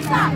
下